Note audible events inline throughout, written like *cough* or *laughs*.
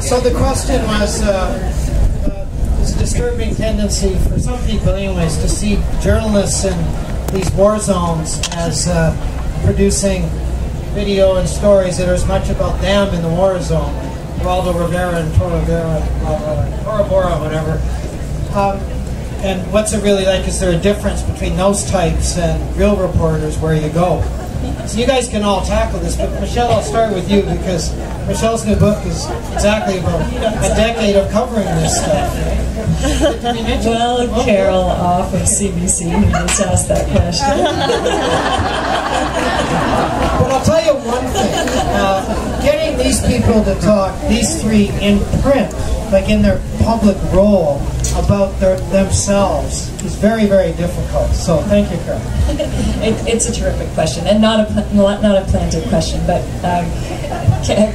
So, the question was, uh, uh, there's a disturbing tendency for some people anyways to see journalists in these war zones as uh, producing video and stories that are as much about them in the war zone. Geraldo Rivera and Tora Vera, uh, Tora Bora, whatever. Um, and what's it really like? Is there a difference between those types and real reporters where you go? So you guys can all tackle this, but Michelle, I'll start with you because Michelle's new book is exactly about a decade of covering this stuff. Did we mention- Well, Carol Off of CBC who just asked that question. But I'll tell you one thing. Uh, getting these people to talk, these three, in print, like in their public role, about their, themselves is very, very difficult. So thank you, Carol. *laughs* It, it's a terrific question, and not a not a planted question. But um,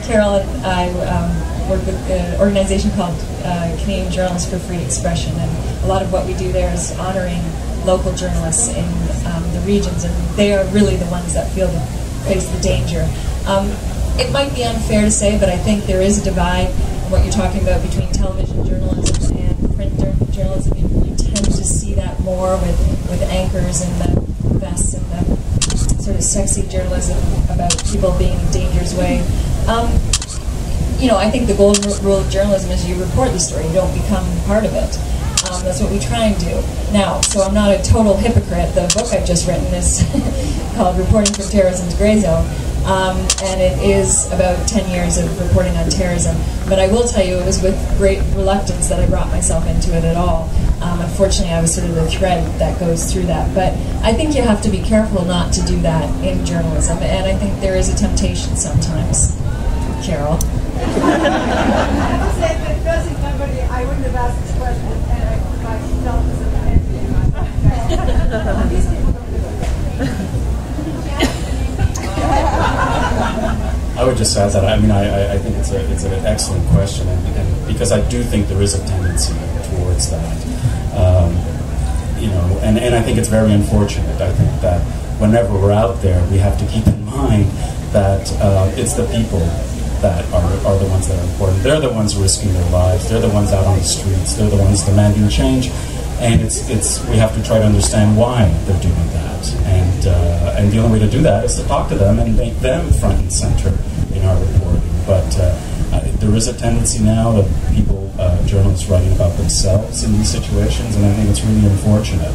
Carol and I um, work with an organization called uh, Canadian Journalists for Free Expression, and a lot of what we do there is honoring local journalists in um, the regions, and they are really the ones that feel the, face the danger. Um, it might be unfair to say, but I think there is a divide in what you're talking about between television journalism journalism. You, you tend to see that more with, with anchors and the vests and the sort of sexy journalism about people being in danger's way. Um, you know, I think the golden rule of journalism is you report the story, you don't become part of it. Um, that's what we try and do. Now, so I'm not a total hypocrite. The book I've just written is *laughs* called Reporting from Terrorism's Gray Zone, um, and it is about 10 years of reporting on terrorism. But I will tell you, it was with great reluctance that I brought myself into it at all. Um, unfortunately, I was sort of the thread that goes through that. But I think you have to be careful not to do that in journalism, and I think there is a temptation sometimes. Carol. I will say that it doesn't nobody, I wouldn't have asked this question and I myself as an entity *laughs* I would just add that I mean I, I- think it's a it's an excellent question and, and because I do think there is a tendency towards that um, you know and, and I think it's very unfortunate. I think that whenever we're out there we have to keep in mind that uh, it's the people that are, are the ones that are important. They're the ones risking their lives. They're the ones out on the streets. They're the ones demanding change. And it's it's we have to try to understand why they're doing that. And uh, and the only way to do that is to talk to them and make them front and center in our reporting but uh, there is a tendency now of people uh, journalists writing about themselves in these situations and I think it's really unfortunate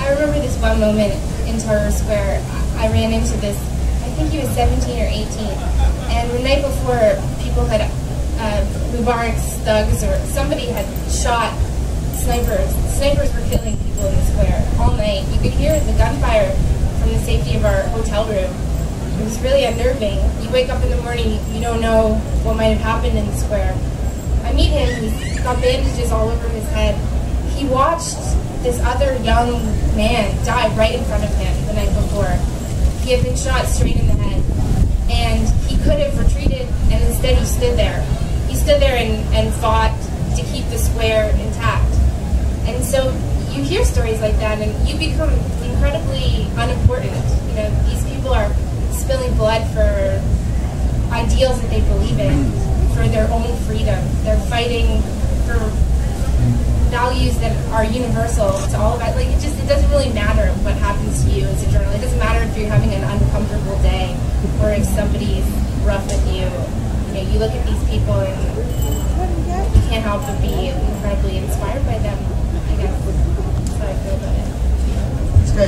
I remember this one moment in Tahrir Square. I I ran into this, I think he was 17 or 18. And the night before, people had, uh, Mubarak's thugs or somebody had shot snipers. Snipers were killing people in the square all night. You could hear the gunfire from the safety of our hotel room. It was really unnerving. You wake up in the morning, you don't know what might have happened in the square. I meet him, he's got bandages all over his head. He watched this other young man die right in front of him the night before. He had been shot straight in the head. And he could have retreated, and instead he stood there. He stood there and, and fought to keep the square intact. And so you hear stories like that, and you become incredibly unimportant. You know, these people are spilling blood for ideals that they believe in, for their own freedom. They're fighting for values that are universal to all of us. Like it just it doesn't really matter what happens to you as a journalist. It doesn't matter if you're having an uncomfortable day or if somebody's rough with you. You know, you look at these people and you can't help but be incredibly inspired by them. I guess that's how